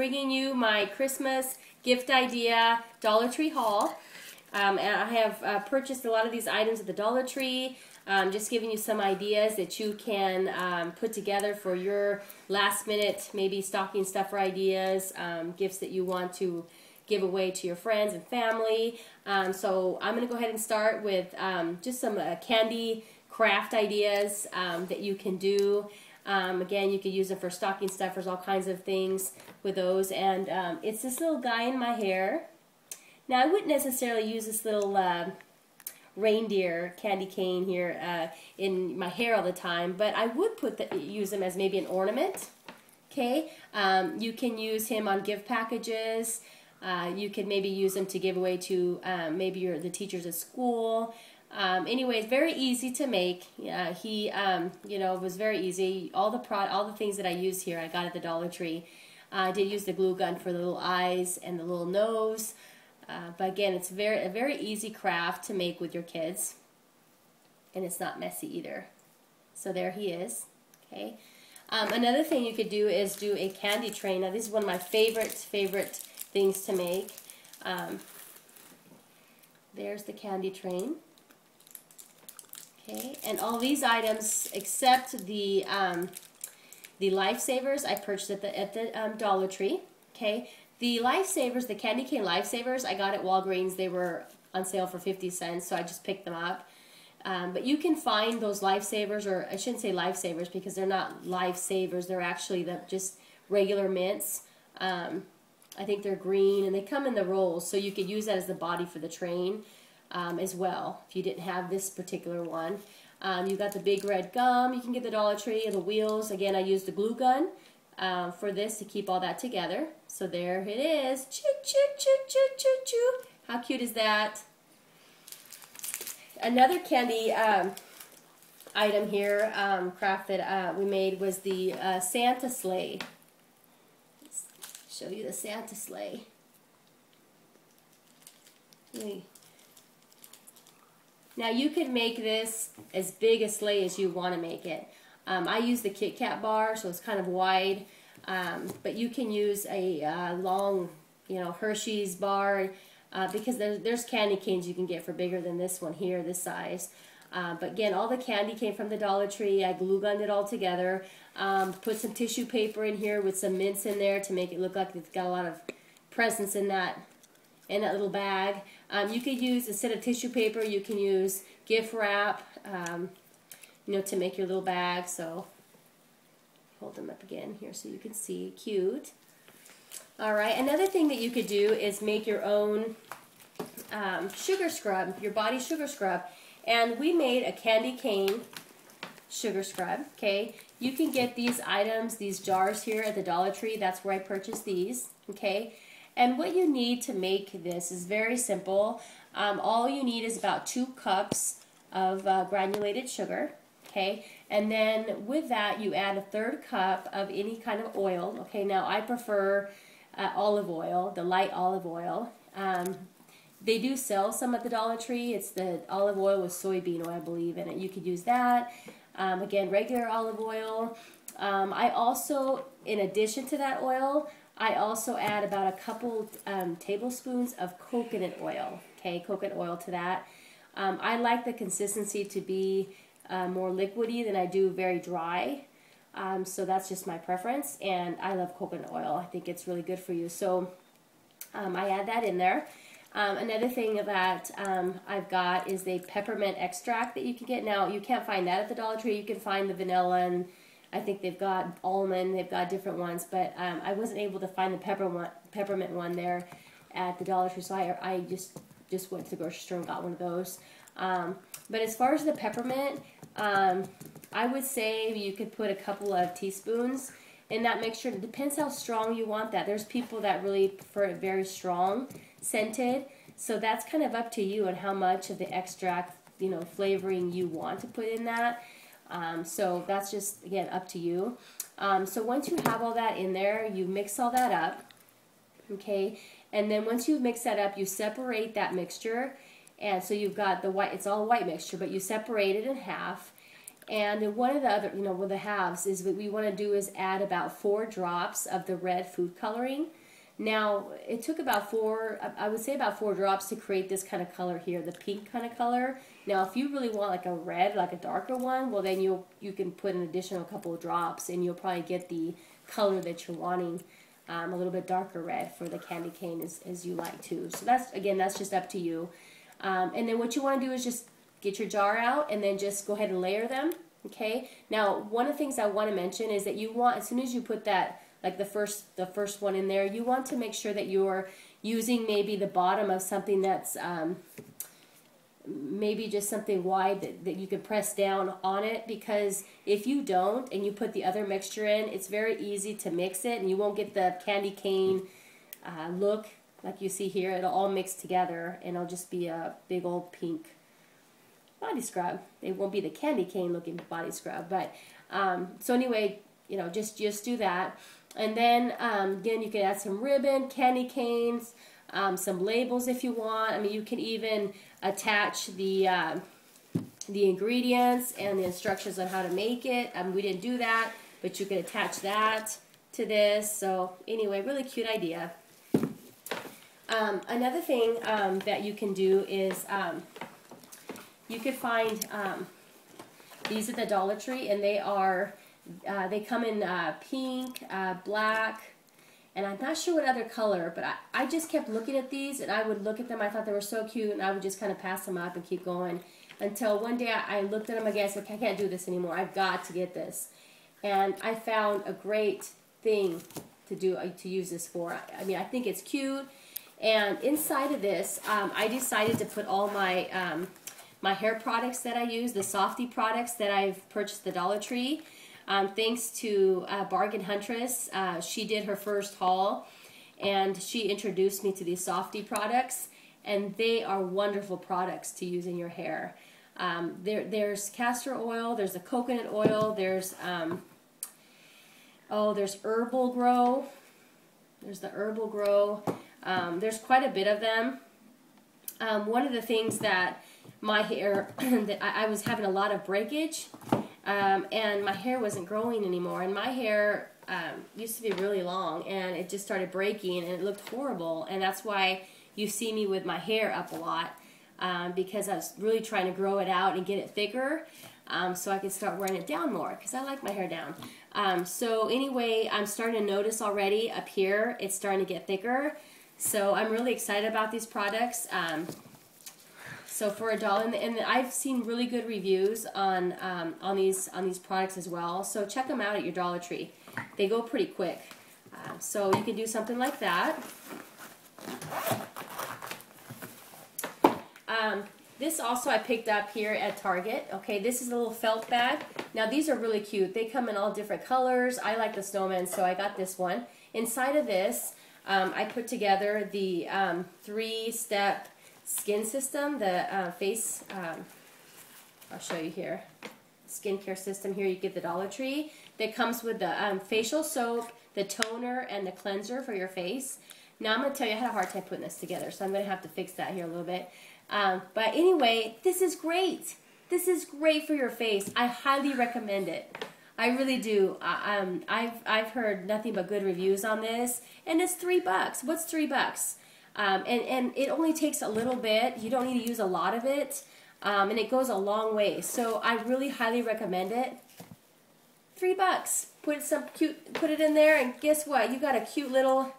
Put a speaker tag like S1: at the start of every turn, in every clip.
S1: bringing you my Christmas gift idea Dollar Tree haul. Um, and I have uh, purchased a lot of these items at the Dollar Tree. Um, just giving you some ideas that you can um, put together for your last minute, maybe stocking stuffer ideas, um, gifts that you want to give away to your friends and family. Um, so I'm going to go ahead and start with um, just some uh, candy craft ideas that you can do. Um, again, you could use them for stocking stuffers, all kinds of things with those. And um, it's this little guy in my hair. Now, I wouldn't necessarily use this little uh, reindeer candy cane here uh, in my hair all the time, but I would put the, use them as maybe an ornament. Okay, um, you can use him on gift packages. Uh, you could maybe use them to give away to um, maybe your the teachers at school. Um, anyway, it's very easy to make. Uh, he, um, you know, it was very easy. All the pro all the things that I use here, I got at the Dollar Tree. Uh, I did use the glue gun for the little eyes and the little nose. Uh, but again, it's very a very easy craft to make with your kids, and it's not messy either. So there he is. Okay. Um, another thing you could do is do a candy train. Now, this is one of my favorite favorite things to make. Um, there's the candy train. Okay, and all these items except the um, the lifesavers I purchased at the at the um, Dollar Tree. Okay, the lifesavers, the candy cane lifesavers, I got at Walgreens. They were on sale for fifty cents, so I just picked them up. Um, but you can find those lifesavers, or I shouldn't say lifesavers because they're not lifesavers. They're actually the just regular mints. Um, I think they're green, and they come in the rolls, so you could use that as the body for the train um, as well if you didn't have this particular one. Um, you got the big red gum. You can get the Dollar Tree the wheels. Again, I used the glue gun um, for this to keep all that together. So there it is. Choo, choo, choo, choo, choo, choo. How cute is that? Another candy um, item here, um, craft that uh, we made was the uh, Santa sleigh. Let's show you the Santa sleigh. Now you could make this as big a sleigh as you want to make it. Um, I use the Kit Kat bar, so it's kind of wide, um, but you can use a uh, long, you know, Hershey's bar uh, because there's, there's candy canes you can get for bigger than this one here, this size. Uh, but again, all the candy came from the Dollar Tree. I glue gunned it all together. Um, put some tissue paper in here with some mints in there to make it look like it's got a lot of presents in that in that little bag. Um, you could use, instead of tissue paper, you can use gift wrap, um, you know, to make your little bag. So, hold them up again here so you can see. Cute. All right, another thing that you could do is make your own um, sugar scrub, your body sugar scrub. And we made a candy cane sugar scrub, okay? You can get these items, these jars here at the Dollar Tree. That's where I purchased these, okay? And what you need to make this is very simple. Um, all you need is about two cups of uh, granulated sugar, okay? And then with that, you add a third cup of any kind of oil, okay? Now, I prefer uh, olive oil, the light olive oil. Um, they do sell some at the Dollar Tree. It's the olive oil with soybean oil, I believe, in it. You could use that. Um, again, regular olive oil. Um, I also, in addition to that oil, I also add about a couple um, tablespoons of coconut oil, okay, coconut oil to that. Um, I like the consistency to be uh, more liquidy than I do very dry. Um, so that's just my preference, and I love coconut oil. I think it's really good for you. So um, I add that in there. Um, another thing that um, I've got is a peppermint extract that you can get. Now, you can't find that at the Dollar Tree. You can find the vanilla and I think they've got almond, they've got different ones, but um, I wasn't able to find the pepper one, peppermint one there at the Dollar Tree, so I, I just just went to the grocery store and got one of those. Um, but as far as the peppermint, um, I would say you could put a couple of teaspoons in that mixture. It depends how strong you want that. There's people that really prefer it very strong scented, so that's kind of up to you and how much of the extract, you know, flavoring you want to put in that. Um, so that's just, again, up to you. Um, so once you have all that in there, you mix all that up, okay? And then once you mix that up, you separate that mixture. And so you've got the white, it's all white mixture, but you separate it in half. And one of the other, you know, one of the halves is what we want to do is add about four drops of the red food coloring. Now, it took about four, I would say about four drops to create this kind of color here, the pink kind of color. Now, if you really want like a red, like a darker one, well then you you can put an additional couple of drops and you'll probably get the color that you're wanting. Um, a little bit darker red for the candy cane as, as you like to. So that's, again, that's just up to you. Um, and then what you want to do is just get your jar out and then just go ahead and layer them. Okay. Now, one of the things I want to mention is that you want, as soon as you put that, like the first, the first one in there, you want to make sure that you're using maybe the bottom of something that's, um, maybe just something wide that, that you can press down on it because if you don't and you put the other mixture in, it's very easy to mix it and you won't get the candy cane uh, look like you see here. It'll all mix together and it'll just be a big old pink body scrub. It won't be the candy cane looking body scrub, but um, so anyway, you know, just just do that. And then um, again, you can add some ribbon, candy canes, um, some labels if you want. I mean, you can even attach the uh, the ingredients and the instructions on how to make it. Um, we didn't do that, but you can attach that to this. So anyway, really cute idea. Um, another thing um, that you can do is you could find these at the Dollar Tree, and they are uh, they come in uh, pink, uh, black, and I'm not sure what other color, but I, I just kept looking at these and I would look at them. I thought they were so cute and I would just kind of pass them up and keep going until one day I, I looked at them again. I said, I can't do this anymore. I've got to get this. And I found a great thing to do uh, to use this for. I, I mean, I think it's cute. And inside of this, um, I decided to put all my um, my hair products that I use, the Softee products that I've purchased the Dollar Tree. Um, thanks to uh, Bargain Huntress, uh, she did her first haul and she introduced me to these Softee products and they are wonderful products to use in your hair. Um, there, there's castor oil, there's the coconut oil, there's um, oh, there's herbal grow, there's the herbal grow. Um, there's quite a bit of them. Um, one of the things that my hair that I, I was having a lot of breakage um, and my hair wasn't growing anymore. And my hair um, used to be really long, and it just started breaking, and it looked horrible. And that's why you see me with my hair up a lot, um, because I was really trying to grow it out and get it thicker, um, so I could start wearing it down more, because I like my hair down. Um, so anyway, I'm starting to notice already up here, it's starting to get thicker. So I'm really excited about these products. So for a dollar, and, and, I've seen really good reviews on um, on these on these products as well. So check them out at your Dollar Tree. They go pretty quick. Uh, so you can do something like that. Um, this also I picked up here at Target. Okay, this is a little felt bag. Now these are really cute. They come in all different colors. I like the snowman, so I got this one. Inside of this, um, I put together the um, three-step skin system, the uh, face, um, I'll show you here, skincare system here you get the Dollar Tree that comes with the um, facial soap, the toner, and the cleanser for your face. Now I'm going to tell you I had a hard time putting this together, so I'm going to have to fix that here a little bit. Um, but anyway, this is great. This is great for your face. I highly recommend it. I really do. um, I've I've heard nothing but good reviews on this, and it's three bucks. What's three bucks? Um, and, and it only takes a little bit. You don't need to use a lot of it. Um, and it goes a long way. So I really highly recommend it. Three bucks. Put some cute, put it in there, and guess what? You got a cute little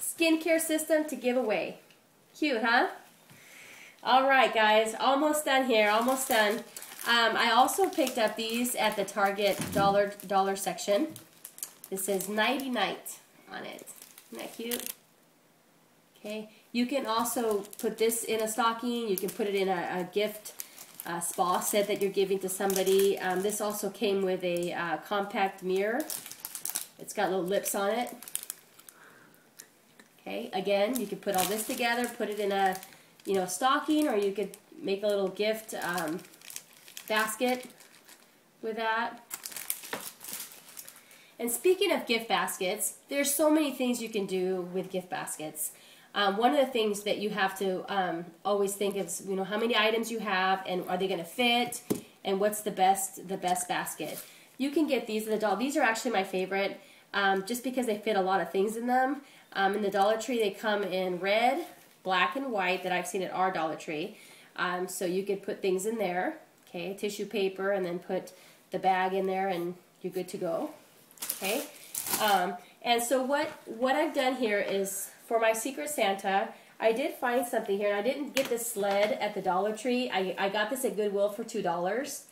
S1: skincare system to give away. Cute, huh? All right, guys, almost done here. Almost done. Um, I also picked up these at the Target dollar dollar section. This says Nighty Night on it. Isn't that cute? Okay, you can also put this in a stocking. You can put it in a, a gift uh, spa set that you're giving to somebody. Um, this also came with a uh, compact mirror. It's got little lips on it. Okay, again, you can put all this together, put it in a, you know, stocking, or you could make a little gift um, basket with that. And speaking of gift baskets, there's so many things you can do with gift baskets. Um, one of the things that you have to um, always think is, you know, how many items you have and are they going to fit? and what's the best the best basket. You can get these at the Dollar. These are actually my favorite, um, just because they fit a lot of things in them. Um, in the Dollar Tree, they come in red, black, and white that I've seen at our Dollar Tree. Um, so you could put things in there, okay, tissue paper, and then put the bag in there, and you're good to go. Okay. Um, and so what what I've done here is for my Secret Santa, I did find something here, and I didn't get this sled at the Dollar Tree. I, I got this at Goodwill for $2.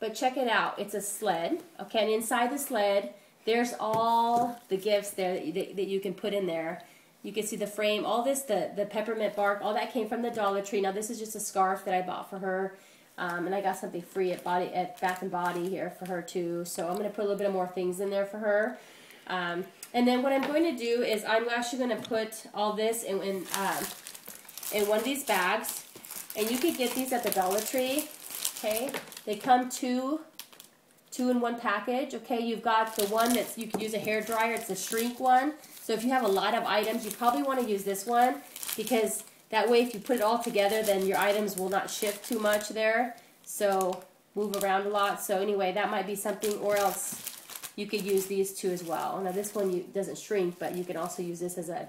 S1: But check it out. It's a sled. Okay, and inside the sled, there's all the gifts there that you, that you can put in there. You can see the frame, all this, the, the peppermint bark, all that came from the Dollar Tree. Now this is just a scarf that I bought for her. Um, and I got something free at body at Bath and Body here for her too. So I'm going to put a little bit of more things in there for her. Um, and then what I'm going to do is I'm actually going to put all this in, in, um, in one of these bags. And you could get these at the Dollar Tree. Okay, they come two, two in one package. Okay, you've got the one that's you can use a hair dryer. It's a shrink one. So if you have a lot of items, you probably want to use this one because that way if you put it all together, then your items will not shift too much there. So move around a lot. So anyway, that might be something, or else you could use these two as well. Now this one you, doesn't shrink, but you can also use this as a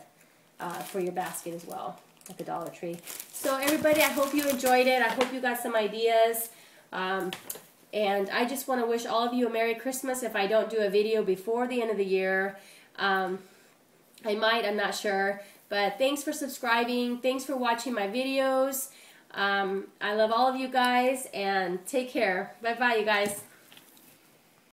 S1: uh, for your basket as well at the Dollar Tree. So everybody, I hope you enjoyed it. I hope you got some ideas. Um, and I just want to wish all of you a Merry Christmas if I don't do a video before the end of the year. Um, I might, I'm not sure. But thanks for subscribing. Thanks for watching my videos. Um, I love all of you guys and take care. Bye-bye, you guys.